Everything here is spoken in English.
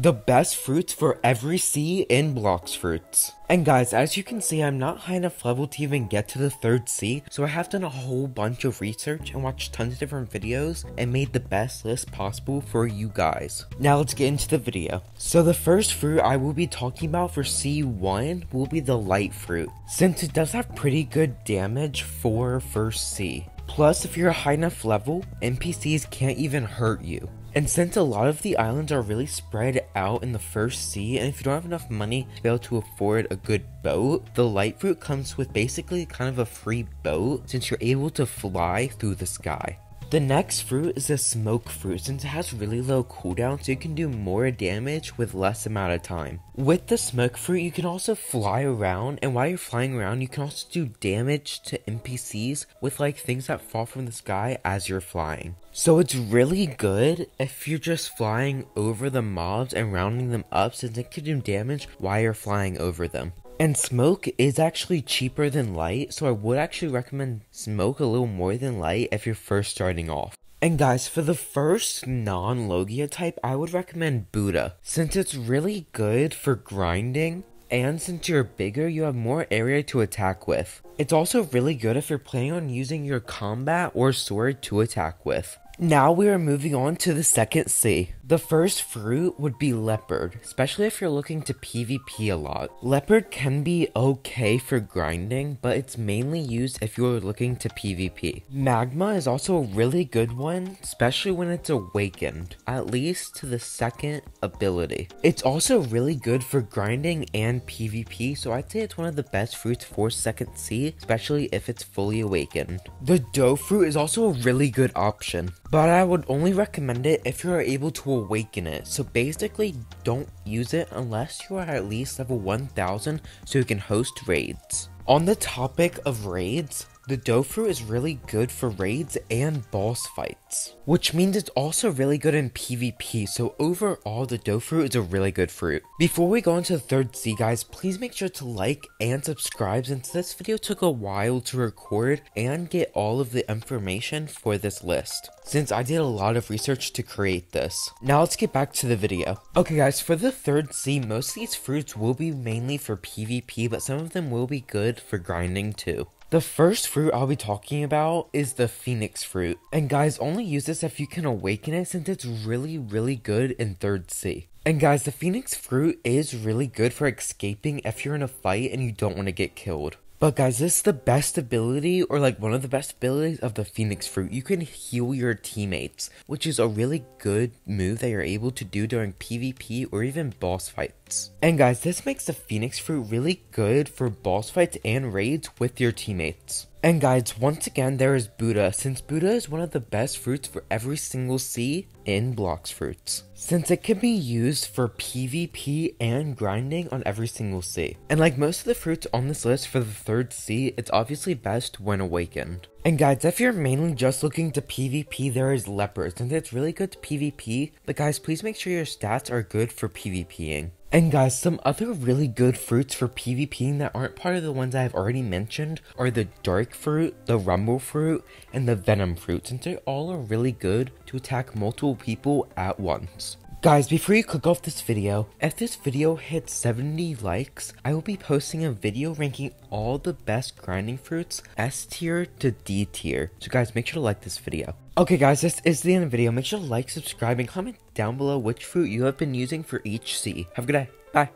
The best fruits for every sea in Blox Fruits. And guys, as you can see, I'm not high enough level to even get to the third sea, so I have done a whole bunch of research and watched tons of different videos and made the best list possible for you guys. Now let's get into the video. So the first fruit I will be talking about for C1 will be the light fruit, since it does have pretty good damage for first sea. Plus, if you're a high enough level, NPCs can't even hurt you. And since a lot of the islands are really spread out in the first sea, and if you don't have enough money to be able to afford a good boat, the light fruit comes with basically kind of a free boat since you're able to fly through the sky. The next fruit is the smoke fruit since it has really low cooldown so you can do more damage with less amount of time. With the smoke fruit you can also fly around and while you're flying around you can also do damage to NPCs with like things that fall from the sky as you're flying. So it's really good if you're just flying over the mobs and rounding them up since it can do damage while you're flying over them. And smoke is actually cheaper than light, so I would actually recommend smoke a little more than light if you're first starting off. And guys, for the first non-Logia type, I would recommend Buddha, since it's really good for grinding, and since you're bigger, you have more area to attack with. It's also really good if you're planning on using your combat or sword to attack with. Now we are moving on to the second sea. The first fruit would be leopard, especially if you're looking to PvP a lot. Leopard can be okay for grinding, but it's mainly used if you're looking to PvP. Magma is also a really good one, especially when it's awakened, at least to the second ability. It's also really good for grinding and PvP, so I'd say it's one of the best fruits for second sea, especially if it's fully awakened. The dough fruit is also a really good option, but I would only recommend it if you are able to awaken it. So basically, don't use it unless you are at least level 1000 so you can host raids. On the topic of raids, the fruit is really good for raids and boss fights, which means it's also really good in PvP, so overall the fruit is a really good fruit. Before we go into the third sea guys, please make sure to like and subscribe since this video took a while to record and get all of the information for this list, since I did a lot of research to create this. Now let's get back to the video. Okay guys, for the third sea, most of these fruits will be mainly for PvP, but some of them will be good for grinding too. The first fruit I'll be talking about is the phoenix fruit. And guys, only use this if you can awaken it since it's really, really good in 3rd sea. And guys, the phoenix fruit is really good for escaping if you're in a fight and you don't want to get killed. But guys, this is the best ability, or like one of the best abilities of the Phoenix Fruit. You can heal your teammates, which is a really good move that you're able to do during PvP or even boss fights. And guys, this makes the Phoenix Fruit really good for boss fights and raids with your teammates. And guys, once again, there is Buddha, since Buddha is one of the best fruits for every single sea in Blox Fruits. Since it can be used for PvP and grinding on every single sea. And like most of the fruits on this list for the third C, it's obviously best when awakened. And guys, if you're mainly just looking to PvP, there is Leopard, since it's really good to PvP, but guys, please make sure your stats are good for PvPing. And guys, some other really good fruits for PvPing that aren't part of the ones I've already mentioned are the Dark Fruit, the Rumble Fruit, and the Venom Fruit, since they all are really good to attack multiple people at once. Guys, before you click off this video, if this video hits 70 likes, I will be posting a video ranking all the best grinding fruits S tier to D tier. So guys, make sure to like this video. Okay guys, this is the end of the video. Make sure to like, subscribe, and comment down below which fruit you have been using for each sea. Have a good day. Bye.